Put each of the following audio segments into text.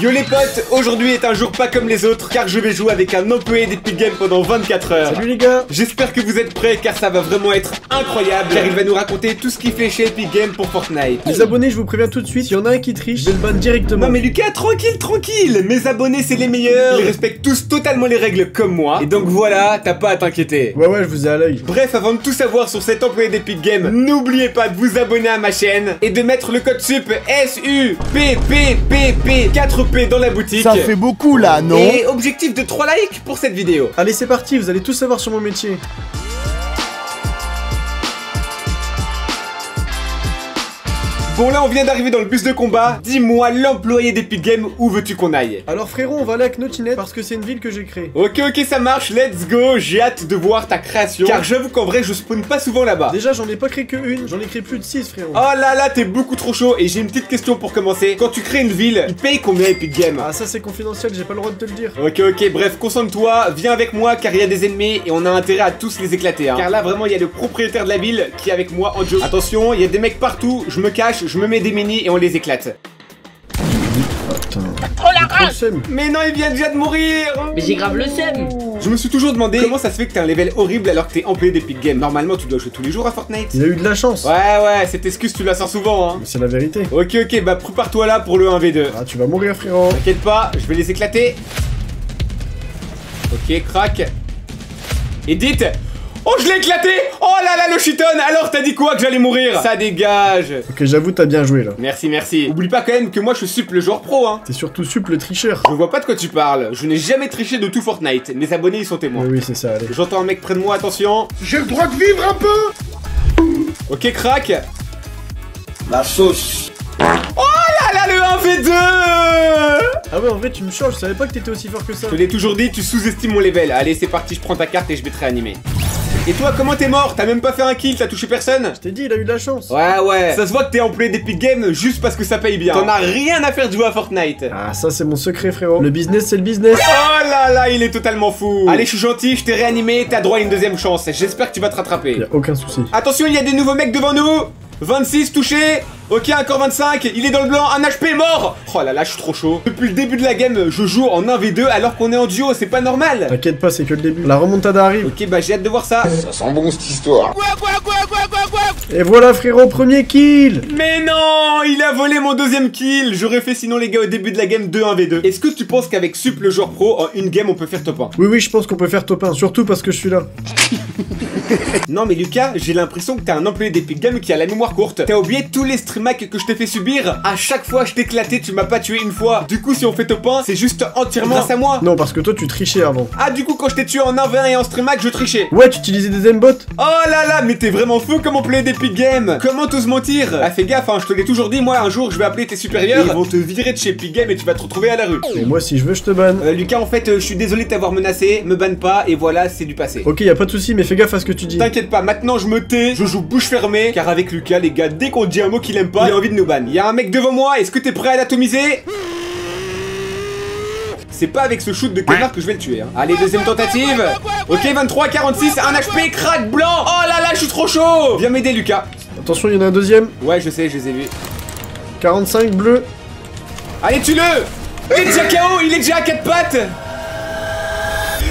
Yo les potes, aujourd'hui est un jour pas comme les autres car je vais jouer avec un employé d'Epic Games pendant 24 heures. Salut les gars J'espère que vous êtes prêts car ça va vraiment être incroyable car il va nous raconter tout ce qu'il fait chez Epic Games pour Fortnite. Les abonnés, je vous préviens tout de suite, s'il y en a un qui triche, je vais le ban directement. Non mais Lucas, tranquille, tranquille Mes abonnés c'est les meilleurs Ils respectent tous totalement les règles comme moi Et donc voilà, t'as pas à t'inquiéter. Ouais, ouais, je vous ai à l'œil. Bref, avant de tout savoir sur cet employé d'Epic Games, n'oubliez pas de vous abonner à ma chaîne et de mettre le code SUP SUPPPP 4P dans la boutique. Ça fait beaucoup là, non Et objectif de 3 likes pour cette vidéo. Allez, c'est parti, vous allez tout savoir sur mon métier. Bon là on vient d'arriver dans le bus de combat. Dis-moi l'employé d'Epic Games où veux-tu qu'on aille? Alors frérot, on va aller avec Naughty parce que c'est une ville que j'ai créée. Ok ok ça marche, let's go, j'ai hâte de voir ta création. Car j'avoue qu'en vrai je spawn pas souvent là-bas. Déjà, j'en ai pas créé que une, j'en ai créé plus de 6 frérot. Oh là là, t'es beaucoup trop chaud et j'ai une petite question pour commencer. Quand tu crées une ville, il paye combien Epic Games? Ah, ça c'est confidentiel, j'ai pas le droit de te le dire. Ok ok bref concentre-toi, viens avec moi car il y a des ennemis et on a intérêt à tous les éclater hein. Car là vraiment il y a le propriétaire de la ville qui est avec moi en jeu. Attention, il y a des mecs partout, je me cache, je me mets des minis et on les éclate. Putain. Trop la le rage. Mais non il vient déjà de mourir Mais j'ai grave le seum Je me suis toujours demandé comment ça se fait que t'as un level horrible alors que t'es employé d'Epic Games. Normalement tu dois jouer tous les jours à Fortnite. Il a eu de la chance. Ouais ouais, cette excuse tu la sors souvent hein. C'est la vérité. Ok ok, bah prépare-toi là pour le 1v2. Ah, tu vas mourir frérot. T'inquiète pas, je vais les éclater. Ok, crac. Edith Oh, je l'ai éclaté Oh là là, le chiton Alors, t'as dit quoi que j'allais mourir? Ça dégage Ok, j'avoue, t'as bien joué là. Merci, merci. Oublie pas quand même que moi, je suis le joueur pro, hein. T'es surtout sup le tricheur. Je vois pas de quoi tu parles. Je n'ai jamais triché de tout Fortnite. Mes abonnés, ils sont témoins. Oui, oui, c'est ça, allez. J'entends un mec près de moi, attention. J'ai le droit de vivre un peu Ok, crac. La sauce Ah là, le 1v2 Ah ouais, en vrai, tu me changes, je savais pas que t'étais aussi fort que ça. Je te l'ai toujours dit, tu sous-estimes mon level. Allez, c'est parti, je prends ta carte et je vais te réanimer. Et toi, comment t'es mort? T'as même pas fait un kill, t'as touché personne? Je t'ai dit, il a eu de la chance. Ouais, ouais. Ça se voit que t'es employé d'Epic Games juste parce que ça paye bien. T'en as rien à faire de jouer à Fortnite. Ah, ça c'est mon secret frérot. Le business, c'est le business. Oh là là, il est totalement fou. Allez, je suis gentil, je t'ai réanimé, t'as droit à une deuxième chance. J'espère que tu vas te rattraper. Y a aucun souci. Attention, il y a des nouveaux mecs devant nous 26 touchés Ok, encore 25, il est dans le blanc, un HP mort Oh là là, je suis trop chaud. Depuis le début de la game, je joue en 1v2 alors qu'on est en duo, c'est pas normal T'inquiète pas, c'est que le début. La remontada arrive. Ok, bah j'ai hâte de voir ça. Ça sent bon cette histoire Et voilà frérot, premier kill Mais non Il a volé mon deuxième kill J'aurais fait sinon les gars au début de la game 2 1v2. Est-ce que tu penses qu'avec Sup le joueur pro, en une game on peut faire top 1 Oui, oui, je pense qu'on peut faire top 1, surtout parce que je suis là. Non mais Lucas, j'ai l'impression que t'es un employé d'Epic Games qui a la mémoire courte. T'as oublié tous les stream hacks que je t'ai fait subir? À chaque fois je t'ai éclaté, tu m'as pas tué une fois. Du coup si on fait top 1, c'est juste entièrement grâce à moi. Non, parce que toi tu trichais avant. Ah du coup quand je t'ai tué en 1v1 et en stream hack, je trichais. Ouais, tu utilisais des aimbots Oh là là, mais t'es vraiment fou comme employé d'Epic Games Comment t'oses mentir? Ah fais gaffe, hein, je te l'ai toujours dit, moi un jour je vais appeler tes supérieurs, et ils vont te virer de chez Epic Games et tu vas te retrouver à la rue. Et moi, si je veux, je te banne. Euh, Lucas, en fait, euh, je suis désolé de t'avoir menacé, me banne pas, et voilà, c'est du passé. Ok, y a pas de souci, mais fais gaffe à ce que tu dis. T'inquiète pas, maintenant je me tais, je joue bouche fermée, car avec Lucas, les gars, dès qu'on dit un mot qu'il aime pas, il a envie de nous ban. Y a un mec devant moi, est-ce que t'es prêt à l'atomiser? C'est pas avec ce shoot de connard que je vais le tuer. Hein. Allez, deuxième tentative. Ok, 23, 46, un HP, crack blanc. Oh là là, je suis trop chaud. Viens m'aider, Lucas. Attention, il y en a un deuxième. Ouais, je sais, je les ai vus. 45 bleu. Allez, tue-le Il est déjà KO, il est déjà à 4 pattes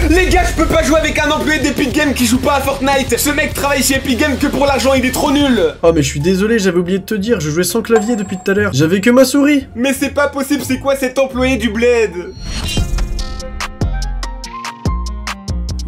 les gars, je peux pas jouer avec un employé d'Epic Games qui joue pas à Fortnite Ce mec travaille chez Epic Games que pour l'argent, il est trop nul Oh, mais je suis désolé, j'avais oublié de te dire, je jouais sans clavier depuis tout à l'heure. J'avais que ma souris. Mais c'est pas possible, c'est quoi cet employé du bled?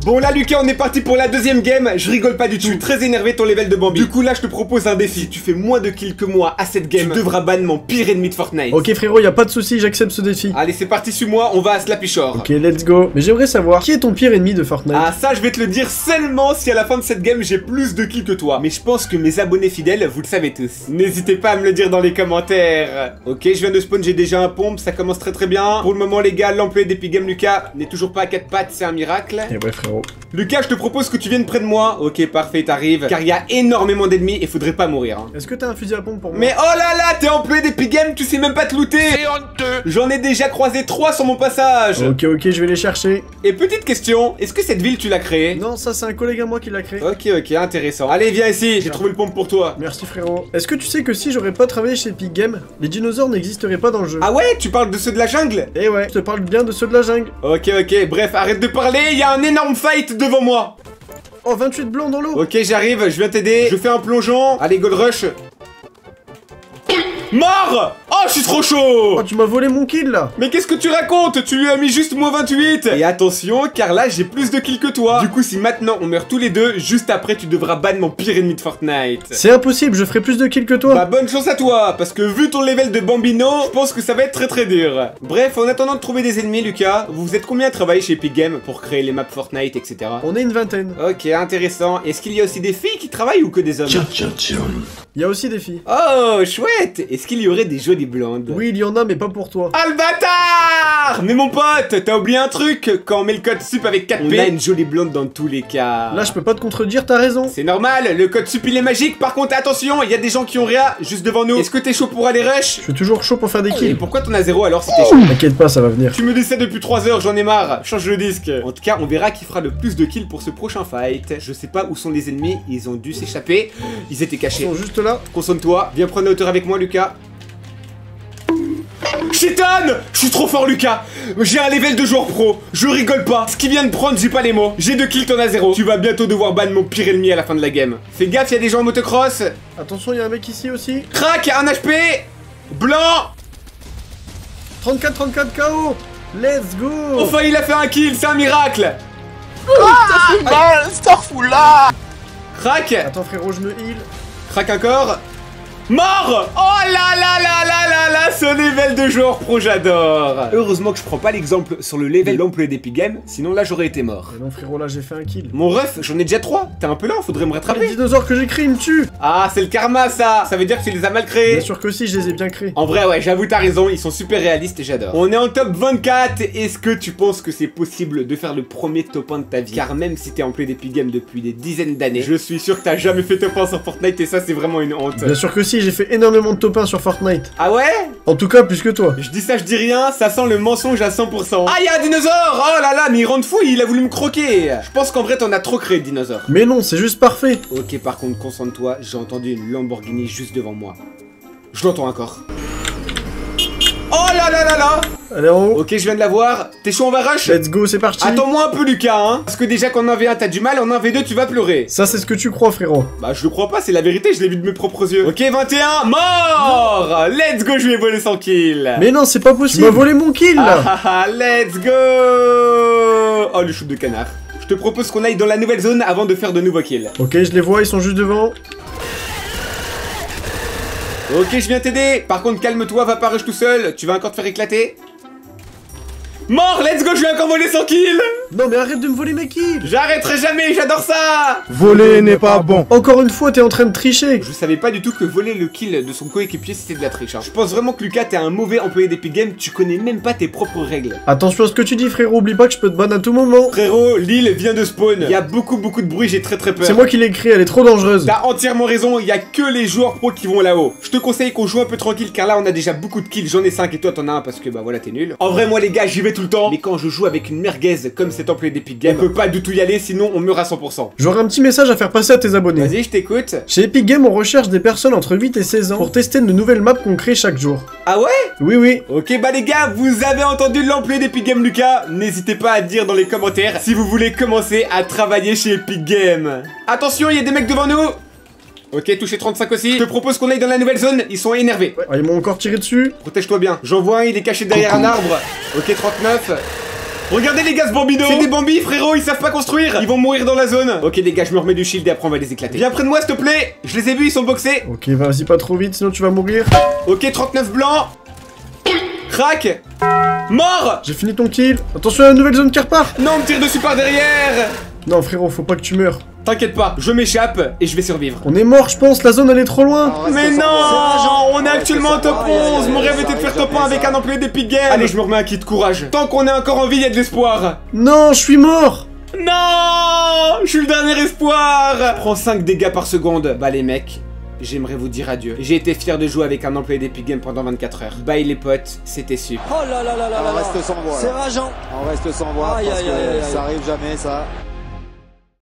Bon là Lucas on est parti pour la deuxième game, je rigole pas du tout, je suis très énervé ton level de Bambi. Du coup là je te propose un défi, tu fais moins de kills que moi à cette game, tu devras ban mon pire ennemi de Fortnite. Ok frérot, y a pas de souci, j'accepte ce défi. Allez c'est parti sur moi, on va à Slappy Shore. Ok, let's go. Mais j'aimerais savoir, qui est ton pire ennemi de Fortnite? Ah ça je vais te le dire seulement si à la fin de cette game j'ai plus de kills que toi. Mais je pense que mes abonnés fidèles, vous le savez tous. N'hésitez pas à me le dire dans les commentaires. Ok je viens de spawn, j'ai déjà un pompe, ça commence très très bien. Pour le moment les gars, l'employé d'Epic Game Lucas n'est toujours pas à 4 pattes, c'est un miracle. Et ouais frérot. Frérot. Lucas, je te propose que tu viennes près de moi. Ok, parfait, t'arrives. Car il y a énormément d'ennemis et faudrait pas mourir. hein. Est-ce que t'as un fusil à pompe pour moi? Mais oh là là, t'es employé d'Epic Games, tu sais même pas te looter J'en ai déjà croisé trois sur mon passage Ok, ok, je vais les chercher. Et petite question, est-ce que cette ville tu l'as créée? Non, ça c'est un collègue à moi qui l'a créé. Ok, ok, intéressant. Allez, viens ici, j'ai trouvé le pompe pour toi. Merci frérot. Est-ce que tu sais que si j'aurais pas travaillé chez Epic Games, les dinosaures n'existeraient pas dans le jeu? Ah ouais, tu parles de ceux de la jungle? Eh ouais, je te parle bien de ceux de la jungle. Ok, ok, bref, arrête de parler, il y a un énorme fight devant moi Oh, 28 blancs dans l'eau Ok, j'arrive, je viens t'aider, je fais un plongeon. Allez, Gold Rush. Mort! Oh, je suis trop chaud! Oh, tu m'as volé mon kill là. Mais qu'est-ce que tu racontes? Tu lui as mis juste moins 28 Et attention, car là j'ai plus de kills que toi. Du coup si maintenant on meurt tous les deux, juste après tu devras ban mon pire ennemi de Fortnite. C'est impossible, je ferai plus de kills que toi. Bah bonne chance à toi, parce que vu ton level de bambino, je pense que ça va être très très dur. Bref, en attendant de trouver des ennemis, Lucas, vous êtes combien à travailler chez Epic Games pour créer les maps Fortnite, etc. On est une vingtaine. Ok, intéressant. Est-ce qu'il y a aussi des filles qui travaillent ou que des hommes? Il y a aussi des filles. Oh, chouette Est-ce qu'il y aurait des jolies blondes? Oui, il y en a, mais pas pour toi. Ah le bâtard Mais mon pote, t'as oublié un truc? Quand on met le code sup avec 4P, on a une jolie blonde dans tous les cas. Là, je peux pas te contredire, t'as raison. C'est normal, le code sup il est magique, par contre attention, il y a des gens qui ont réa juste devant nous. Est-ce que t'es chaud pour aller rush? Je suis toujours chaud pour faire des Et kills. pourquoi t'en as zéro alors si t'es chaud? T'inquiète pas, ça va venir. Tu me dis ça depuis 3 heures, j'en ai marre, change le disque. En tout cas, on verra qui fera le plus de kills pour ce prochain fight. Je sais pas où sont les ennemis, ils ont dû s'échapper. Ils étaient Ils cachés. sont juste là. Concentre-toi, viens prendre la hauteur avec moi, Lucas. Chitan Je suis trop fort, Lucas J'ai un level de joueur pro, je rigole pas. Ce qui vient de prendre, j'ai pas les mots. J'ai deux kills, t'en as zéro. Tu vas bientôt devoir ban mon pire ennemi à la fin de la game. Fais gaffe, y a des gens en motocross. Attention, il y a un mec ici aussi. Crac, un HP Blanc 34-34 KO Let's go Enfin, il a fait un kill, c'est un miracle Crac Attends frérot, je me heal. Crac encore Mort Oh là là là là là là Ce level de joueur pro j'adore Heureusement que je prends pas l'exemple sur le level d'employé d'Epic Games, sinon là j'aurais été mort. Mais non frérot, là j'ai fait un kill. Mon ref, j'en ai déjà 3 T'es un peu lent, faudrait me Les rattraper dinosaures que j'ai créés, ils me tuent Ah c'est le karma ça Ça veut dire que tu les as mal créés Bien sûr que si, je les ai bien créés. en vrai, ouais, j'avoue, t'as raison, ils sont super réalistes et j'adore. On est en top 24. Est-ce que tu penses que c'est possible de faire le premier top 1 de ta vie? Car même si t'es employé d'Epic Games depuis des dizaines d'années, je suis sûr que t'as jamais fait top 1 sur Fortnite et ça, c'est vraiment une honte. Bien sûr que si, j'ai fait énormément de top 1 sur Fortnite. Ah ouais? En tout cas, plus que toi. Je dis ça, je dis rien, ça sent le mensonge à 100%. Ah, y'a un dinosaure Oh là là, mais il rentre fou, il a voulu me croquer Je pense qu'en vrai, t'en as trop créé de dinosaures. Mais non, c'est juste parfait. Ok, par contre, concentre-toi, j'ai entendu une Lamborghini juste devant moi. Je l'entends encore. Oh là là là là Allez en haut. Ok, je viens de la voir. T'es chaud, on va rush Let's go, c'est parti. Attends-moi un peu, Lucas, hein Parce que déjà qu'en 1v1 t'as du mal, en 1v2 tu vas pleurer. Ça, c'est ce que tu crois, frérot. Bah, je le crois pas, c'est la vérité, je l'ai vu de mes propres yeux. Ok, 21, mort Let's go, je ai volé 100 kills Mais non, c'est pas possible. Tu m'as volé mon kill, Ah ah ah, let's go Oh, le shoot de canard. Je te propose qu'on aille dans la nouvelle zone avant de faire de nouveaux kills. Ok, je les vois, ils sont juste devant. Ok, je viens t'aider. Par contre, calme-toi, va pas rush tout seul. Tu vas encore te faire éclater. Mort, let's go, je lui ai encore volé 100 kills Non, mais arrête de me voler mes kills. J'arrêterai jamais, j'adore ça Voler n'est pas bon. Encore une fois, t'es en train de tricher. Je savais pas du tout que voler le kill de son coéquipier c'était de la triche. hein. Je pense vraiment que Lucas t'es un mauvais employé d'Epic Games, tu connais même pas tes propres règles. Attention à ce que tu dis, frérot. Oublie pas que je peux te ban à tout moment. Frérot, l'île vient de spawn. Il y a beaucoup beaucoup de bruit, j'ai très très peur. C'est moi qui l'ai créé, elle est trop dangereuse. T'as entièrement raison, il y a que les joueurs pros qui vont là-haut. Je te conseille qu'on joue un peu tranquille car là on a déjà beaucoup de kills, j'en ai 5 et toi t'en as un parce que bah voilà t'es nul. En vrai moi les gars j'y vais tout le temps, mais quand je joue avec une merguez comme cet employé d'Epic Games, on peut pas du tout y aller sinon on meurt à 100%. J'aurais un petit message à faire passer à tes abonnés. Vas-y je t'écoute. Chez Epic Games, on recherche des personnes entre 8 et 16 ans pour tester de nouvelles maps qu'on crée chaque jour. Ah ouais? Oui, oui. Ok bah les gars, vous avez entendu l'employé d'Epic Games Lucas N'hésitez pas à dire dans les commentaires si vous voulez commencer à travailler chez Epic Games. Attention, il y a des mecs devant nous Ok, touché 35 aussi. Je te propose qu'on aille dans la nouvelle zone, ils sont énervés. Ah, ils m'ont encore tiré dessus. Protège-toi bien. J'en vois un, il est caché derrière un arbre. Ok, 39. Regardez les gars ce bambino C'est des bambis frérot, ils savent pas construire Ils vont mourir dans la zone Ok les gars, je me remets du shield et après on va les éclater. Viens près de moi s'il te plaît Je les ai vus, ils sont boxés Ok, vas-y pas trop vite, sinon tu vas mourir. Ok, 39 blancs Crac Mort J'ai fini ton kill. Attention à la nouvelle zone qui repart. Non, on me tire dessus par derrière Non, frérot, faut pas que tu meurs. T'inquiète pas, je m'échappe et je vais survivre. On est mort, je pense. La zone, elle est trop loin. Mais non On est actuellement en top 11 Mon rêve était de faire top 1 avec un employé d'Epic Games Allez, je me remets un kit de courage. Tant qu'on est encore en vie, il y a de l'espoir Non, je suis mort. Non Je suis le dernier espoir Je prends 5 dégâts par seconde. Bah les mecs, j'aimerais vous dire adieu. J'ai été fier de jouer avec un employé d'Epic Games pendant 24 heures. Bye les potes, c'était super. Oh là là là là là On là. reste sans voix. C'est là. rageant. On reste sans voix parce que ça arrive jamais ça.